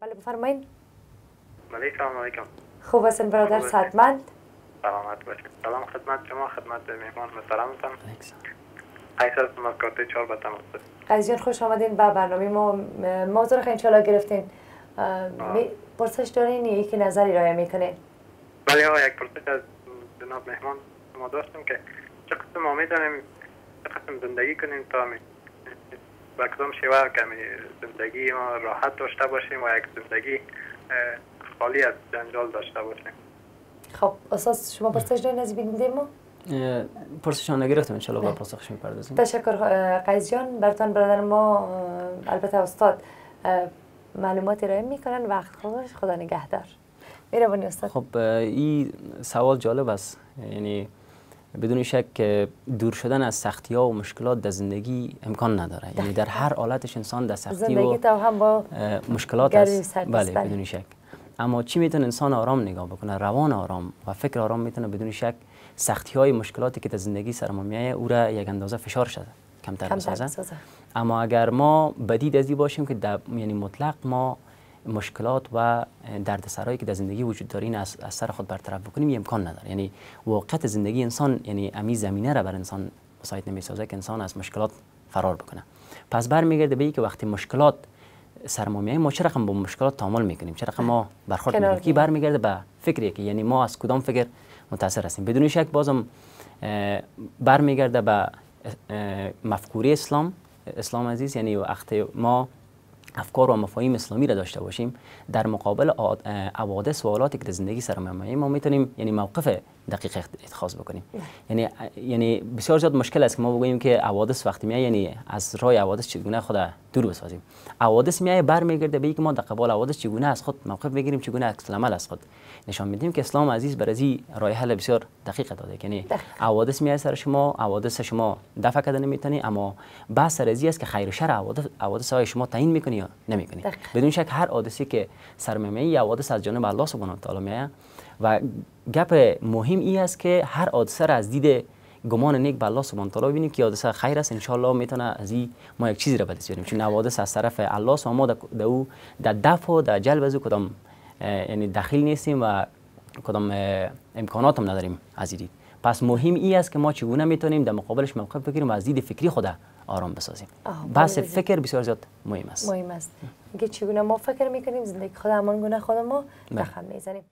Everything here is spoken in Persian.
بله بفرمایید بله سلام علیکم. خوب هستین برادر؟ سعدمند؟ سلامت باشید سلام خدمت شما خدمت مهمان محترمتان قیصر از مسکات چهار به تماس عزیزان خوش آمدین به برنامه ما م- موضوع رو خیلی انشالله گرفتین پرسش دارین یا یکی نظری رای می‌کنین. بله آقا یک پرسش از جناب مهمان ما داشتیم که چه قسم ما می‌دانیم چه قسم زندگی کنیم تا و کدام شیوه که می زندگی ما راحت داشته باشیم و یک زندگی خالی از جنجال داشته باشیم. خب استاد شما پرسش دارین از بیننده ما؟ اه، پرسشان نگرفتم انشالله با پاسخش می‌پردازیم. تشکر قیس جان برتان برادر ما البته استاد اه، معلوماتی رای می‌کنن. وقت خودش خدا نگهدار. میروانی استاد. خب این سوال جالب است. یعنی بدون شک دور شدن از سختی ها و مشکلات در زندگی امکان نداره. یعنی در هر حالتش انسان در سختی زندگی و هم با مشکلات است. بله بله. بدون شک. اما چی می‌تونه انسان آرام نگاه بکنه؟ روان آرام و فکر آرام می‌تونه بدون شک سختی های مشکلاتی که در زندگی سر ما میایه او را یک اندازه فشار شده. کمتر کمتر بسازه. بسازه. اما اگر ما بدید از این باشیم که یعنی مطلق ما مشکلات و دردسرایی که در زندگی وجود داره این از, از سر خود برطرف بکنیم امکان نداره. یعنی واقعیت زندگی انسان یعنی امی زمینه را بر انسان مساعد نمی‌سازه که انسان از مشکلات فرار بکنه. پس برمیگرده به که وقتی مشکلات سر ما چه رقم با مشکلات تعامل می‌کنیم؟ چه رقم ما برخورد می‌کنیم که. برمیگرده به فکری که یعنی ما از کدام فکر متاثر هستیم؟ بدون شک بازم برمیگرده به اه، مفکوره اسلام. اسلام عزیز یعنی وقتی ما افکار و مفاهیم اسلامی را داشته باشیم در مقابل حوادث و حالاتی که در زندگی سر ما می‌تونیم یعنی موقف دقیق اتخاذ بکنیم. یعنی یعنی بسیار زیاد مشکل است که ما بگوییم که حوادث وقتی میایه یعنی از راه حوادث چگونه خود دور بسازیم. حوادث میایه برمیگرده به اینکه ما در قبال حوادث چگونه از خود موقف بگیریم چگونه عکس العمل از خود نشان میدیم که اسلام عزیز بر از این راه حل بسیار دقیق داده. یعنی دقیق. حوادث میایه سر شما حوادث شما دفع کردن نمی‌تونی اما بحث سر است که خیر و شر حوادث های شما تعیین می‌کنی دقیق. بدون شک هر حادثی که سر میایه یا حوادث از جانب الله سبحانه و تعالی میایه و گپ مهم این است که هر حادثه را از دید گمان نیک به الله سبحانه و تعالی ببینیم که حادثه خیر است. ان الله می‌تونه از این ما یک چیزی را به دست بیاریم. چون حوادث از طرف الله و ما در او در دفع و در جلب از او کدام یعنی دخیل نیستیم و کدام امکانات هم نداریم از این دید. پس مهم این است که ما چگونه می‌تونیم در مقابلش موقف بگیریم و از دید فکری خود آرام بسازیم آه، بحث بله. فکر بسیار زیاد مهم است مهم است اینکه چگونه ما فکر می‌کنیم زندگی خود همان گونه خود ما بله. رقم می‌زنیم